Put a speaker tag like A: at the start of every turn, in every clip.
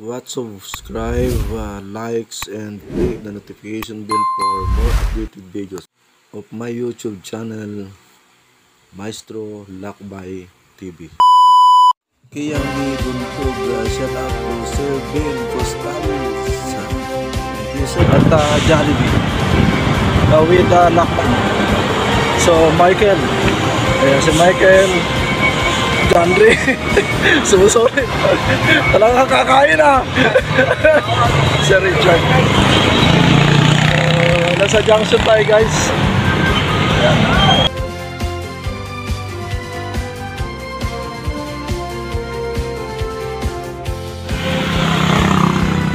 A: What subscribe, uh, likes, and click the notification bell for more updated videos of my YouTube channel, Maestro Lakbay TV. Kaya ni Buntog, uh, shout out to Sir Ben Costales. Thank you, sir. At uh, Jollibee. Uh, with uh, Lakbay. So, Michael. Ayan si Michael. Andre. Sumusulit. Talagang kakain ah. si Richard. Uh, nasa junction tayo guys.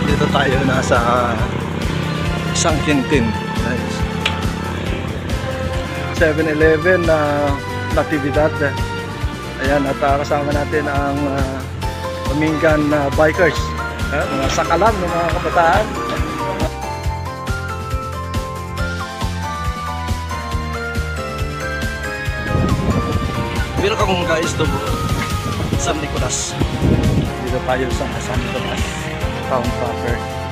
A: Dito tayo nasa isang kintin guys. 7-Eleven na Natividad. Ayan, at uh, kasama natin ang uh, paminggan na bikers. Uh, mga sakalam ng mga kabataan. Pero kung guys to San Nicolas. Dito tayo sa San Nicolas town proper.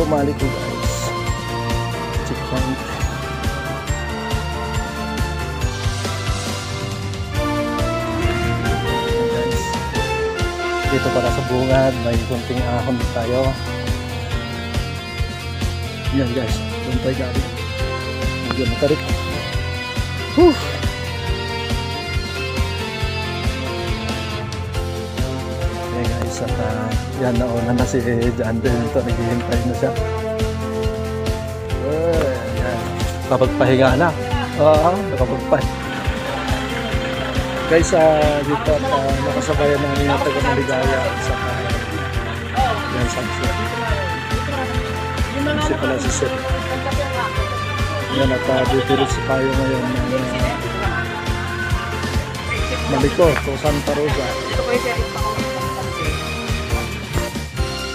A: Ko guys. Checkpoint. Guys. Dito pala sa bungad, may kunting ahon tayo. Yan guys, doon tayo galing. Medyo matarik. Whew! Guys, at uh, yan nauna na si John Del ito, naghihintay na siya. Uh, yan. Kapagpahinga na. Oo, nakapagpahinga. Guys, uh, dito at uh, nakasabayan namin yung taga Maligaya sa uh, yan, sunset. Si pala si Sir. Yan at uh, ditilis tayo ngayon ng uh, Maliko, to Santa Rosa.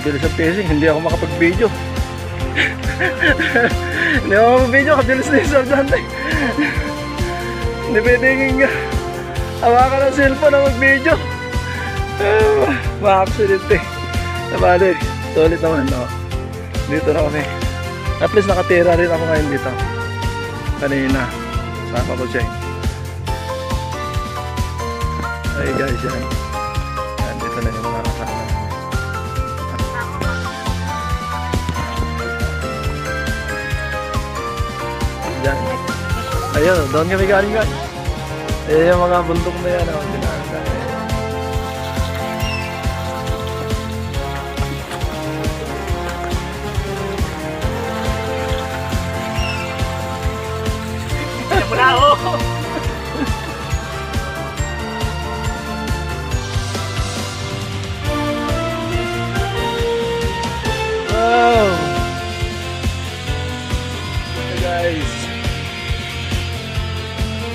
A: Bilis ang pacing, hindi ako makapag-video. hindi ako makapag-video, kabilis na yung sardante. hindi pwedeng hawakan ng cellphone na mag-video. Ah, Ma-accident eh. Nabali, solid naman, no? Dito na kami. At least nakatira rin ako ngayon dito. Kanina. Sama ko siya. Ay guys, yan. Yan, Ayun, doon kami galing guys. Eh, yung mga bundok na yan, oh,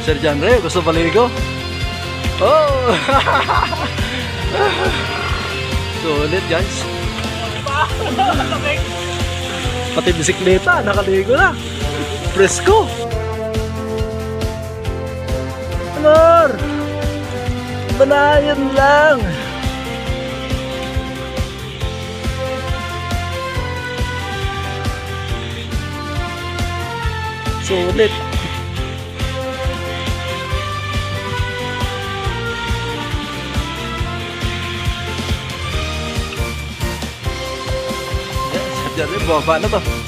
A: Sir John Ray, gusto baligo? Oh! Sulit guys. Pati bisikleta, nakaligo na. Presko. Amor! Banayan lang. Sulit. Yes, Baba na to.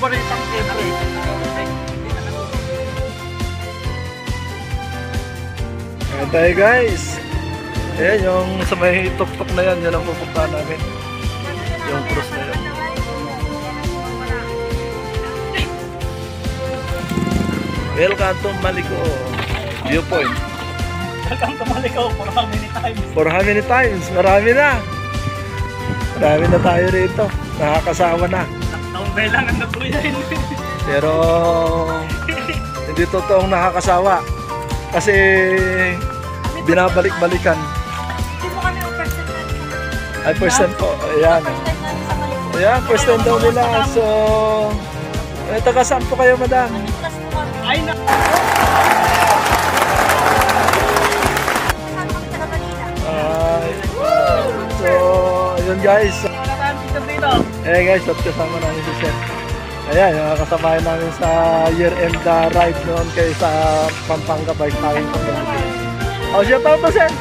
B: Paboritang siyempre.
A: Ayan tayo guys. Ayan yung sa may tuktok na yan, yan ang pupuntahan namin. Yung cross na yan. Welcome to Maliko Viewpoint.
B: Welcome to Malikaw for how many times?
A: For how many times? Marami na. Marami na tayo rito. Nakakasawa na.
B: Tambay lang ang nabuyan.
A: Pero hindi totoong nakakasawa. Kasi binabalik-balikan.
C: Hindi mo kami ang first time namin
A: Ay, first time po. Ayan. Ayan, first time daw nila. So, eh, taga saan po kayo, madam?
C: Po.
B: Ay na!
A: Ay, so, ayun guys.
B: Ka dito.
A: Eh guys, at kasama namin si Seth. Ayan, yung mga kasabayan namin sa year-end uh, ride noon kayo sa Pampanga Bike Towing Community. Oh, shout out to Seth!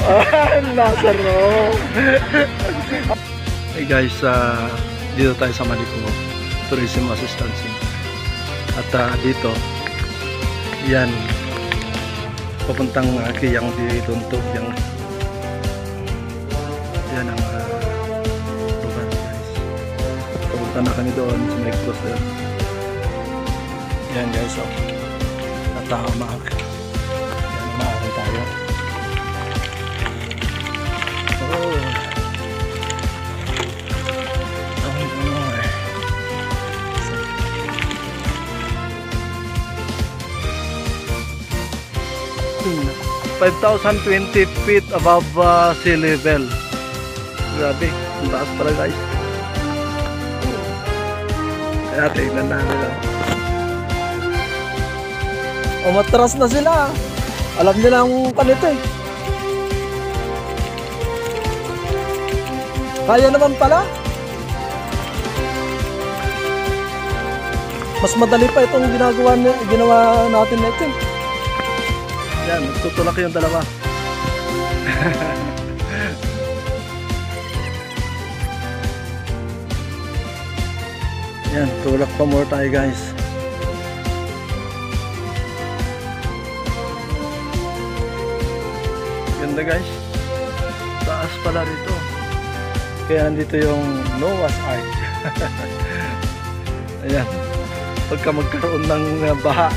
A: Ah, Lazaro! hey guys, uh, dito tayo sa Maliko Tourism Assistance. At uh, dito, yan, papuntang uh, Kiyang di Tuntog, yung yan ang uh, lugar guys. Papunta na kami doon sa may doon. Yan guys, oh. At uh, umaak. Yan, umaakay tayo. Oh. Oh, more. 5,020 feet above uh, sea level. Grabe, ang taas pala guys. Kaya tingnan namin lang. O matras na sila. Alam nila ang kanito eh. Kaya naman pala. Mas madali pa itong ginagawa, ginawa natin na ito eh. Yan, tutulak yung dalawa. Yan, tulak pa more tayo guys. Ganda guys. Taas pala rito. Kaya nandito yung Noah's Ark. Ayan. Pagka magkaroon ng uh, baha.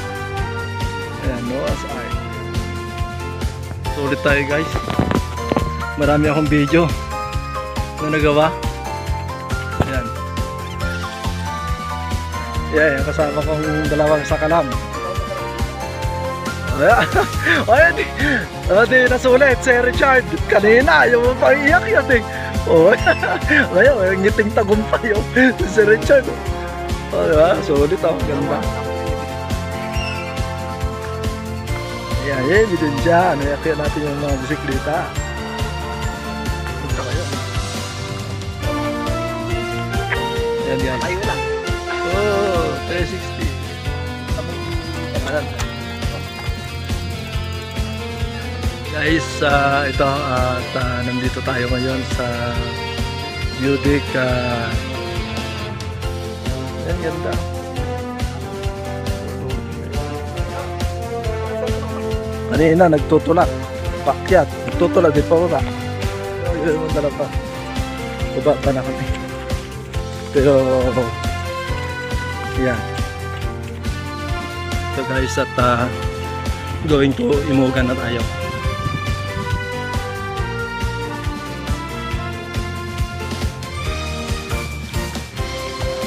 A: Ayan, Noah's Ark. Sulit tayo guys. Marami akong video na nagawa. Yeah, yung kasama kong dalawang sakalam. Ayan. Ayan, di, oh, di nasulit si Richard. Kanina, yung pang iyak yan eh. Oh, ngayon, yung ngiting tagumpay yung si Richard. Oh, diba? Sulit oh, ganda. Ayan, yeah, ebidensya. Ano, kaya natin yung mga bisikleta. Punta kayo. Ayan, guys.
B: Ayun lang.
A: Oh, 360. Kamanan. Guys, ah, ito at ah, nandito tayo ngayon sa Budic uh, Yan ganda. Kanina nagtutulak. Pakyat. Nagtutulak di pa baba. Ayun na pa. Baba pa na kami. Pero yan. So guys at uh, going to Imogan na tayo.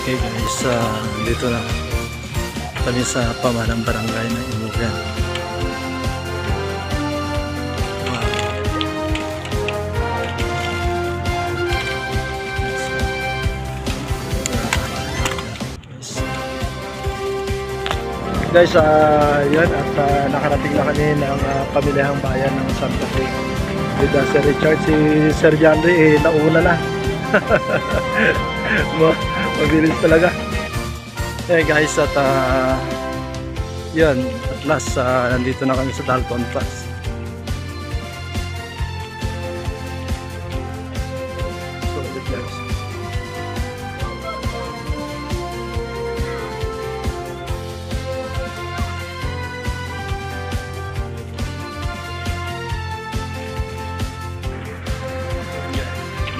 A: Okay guys, uh, dito na kami sa pamanang barangay ng Imogan. Guys, ah yan at ah, nakarating na kami ng uh, pamilihang bayan ng Santa Fe. With uh, Sir Richard, si Sir Janry eh, nauna na. Ma- Mabilis talaga. Eh guys, at ah, yun, at last ah, nandito na kami sa Dalton Pass.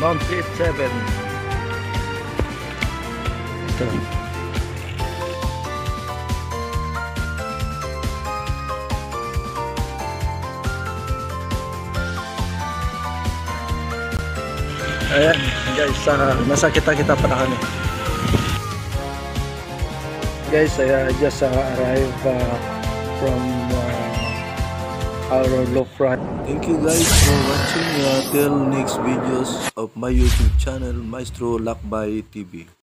B: Mount 37.
A: Ito. Ayan, guys, uh, nasa kita-kita pa. Guys, I uh, just uh, arrived uh, from uh, our low front. Thank you guys for watching. Uh, till next videos of my YouTube channel, Maestro Lakbay TV.